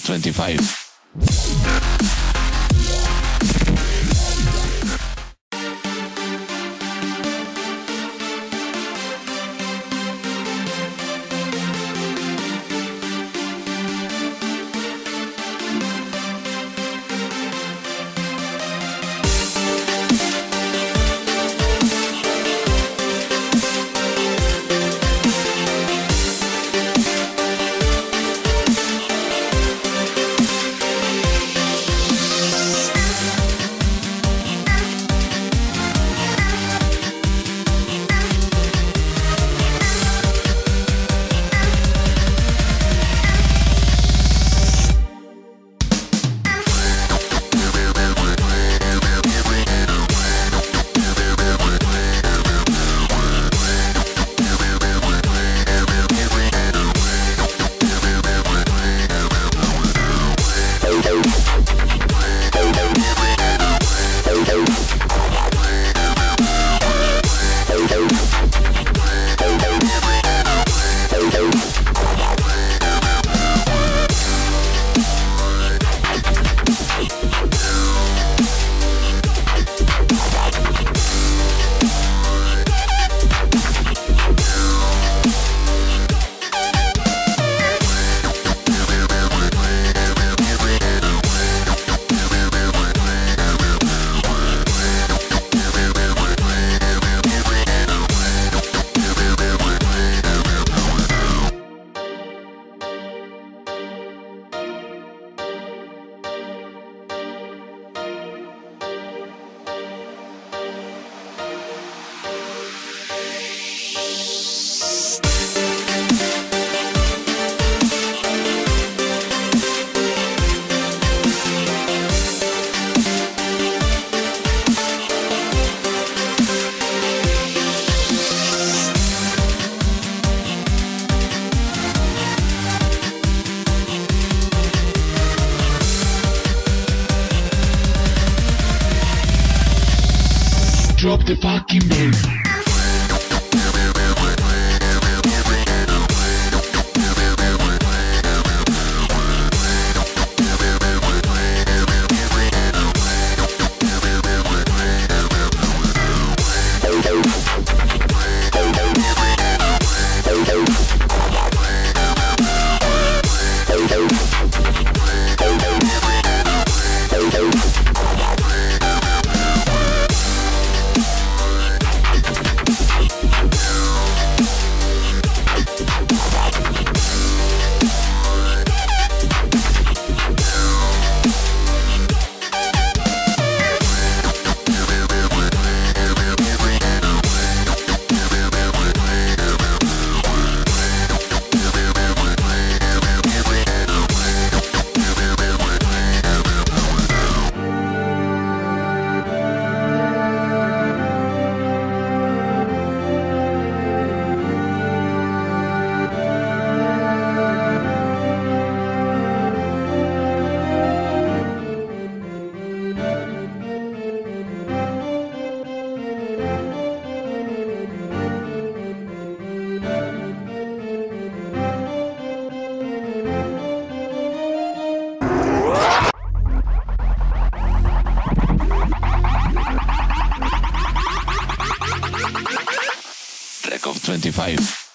of 25. Drop the fucking beat. Of 25.